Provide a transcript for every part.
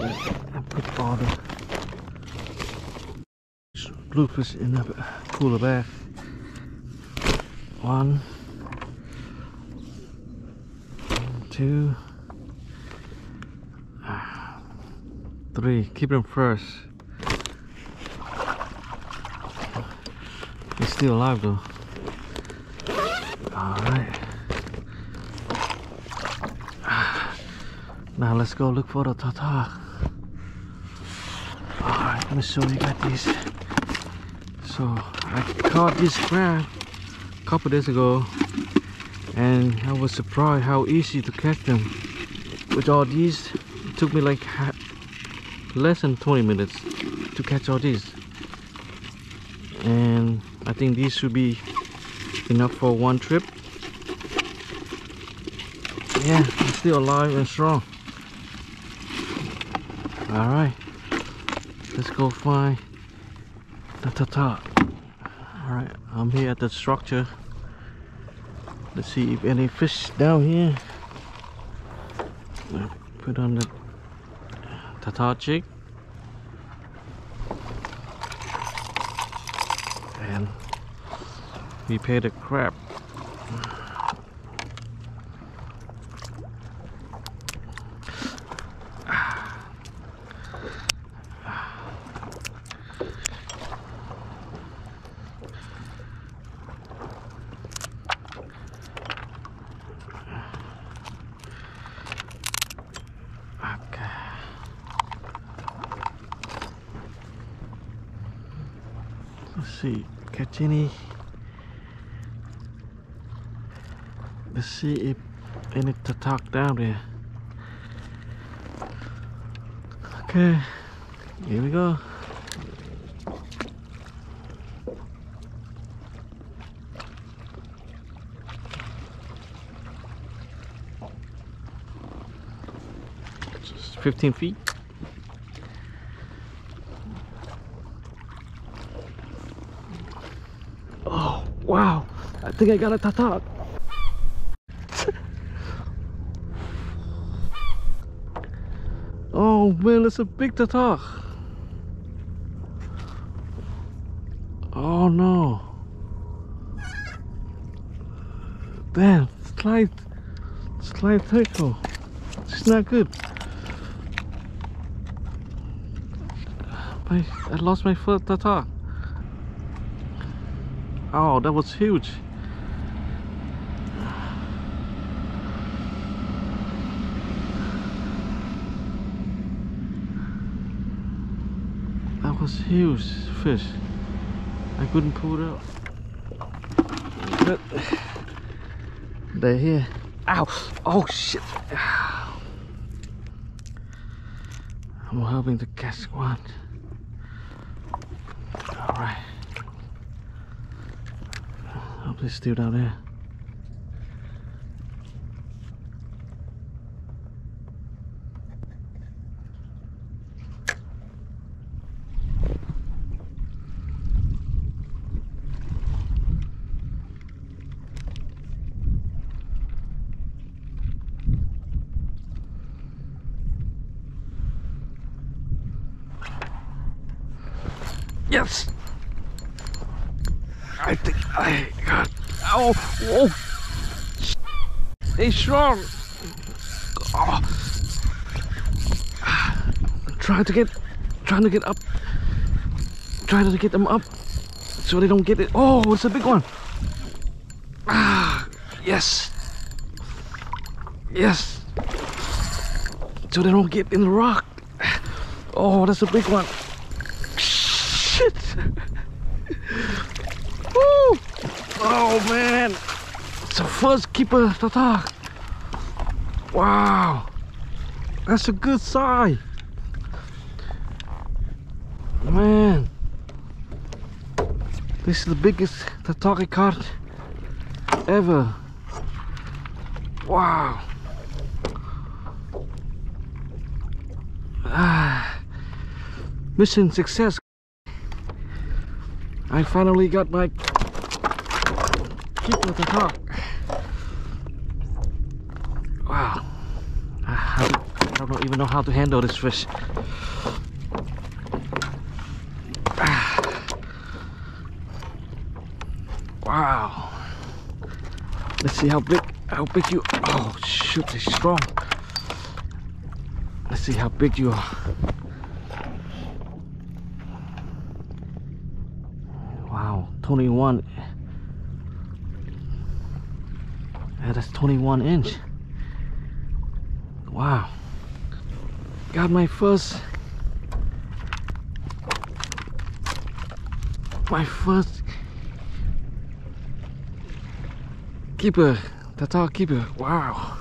the bluefish in the cooler bag. One, two, three. Keep them fresh. He's still alive though. Alright. Now let's go look for the tautog. Alright, let me show you guys this. So I caught this crab a couple days ago and I was surprised how easy to catch them. With all these, it took me like less than 20 minutes to catch all these. And I think these should be enough for one trip. Yeah, still alive and strong. Alright, let's go find the tautog. Alright, I'm here at the structure. Let's see if any fish down here. Put on the tautog jig. And we pay the crab. See, catch any. Let's see if any tautog down there. Okay, here we go. Just 15 feet. Oh, wow. I think I got a tautog. oh man, it's a big tautog. Oh no. Damn, slight, slight tackle. It's not good. I, I lost my foot tautog. Oh, that was huge. That was huge fish. I couldn't pull it out. But they're here. Ow! Oh shit! I'm hoping to catch one. Alright. Hope they're still down there. Yes! I think I got. Oh, whoa! He's strong. Oh. Trying to get, trying to get up, trying to get them up, so they don't get it. Oh, it's a big one. Ah, yes, yes. So they don't get in the rock. Oh, that's a big one. Shit. Oh man! It's a first keeper tautog. Wow! That's a good size. Man! This is the biggest tataki caught ever. Wow! Ah, mission success. I finally got my keeper tautog. Wow. I to don't even know how to handle this fish. Wow. Let's see how big how big you oh shoot they're strong. Let's see how big you are. Wow, 21. Yeah, that's 21 inch. Wow. Got my first my first keeper. Tautog keeper. Wow.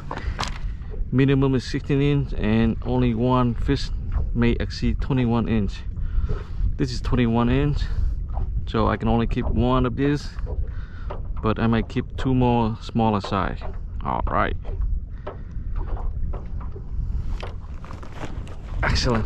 Minimum is 16 inch and only one fish may exceed 21 inch. This is 21 inch so I can only keep one of these but I might keep two more smaller size. All right. Excellent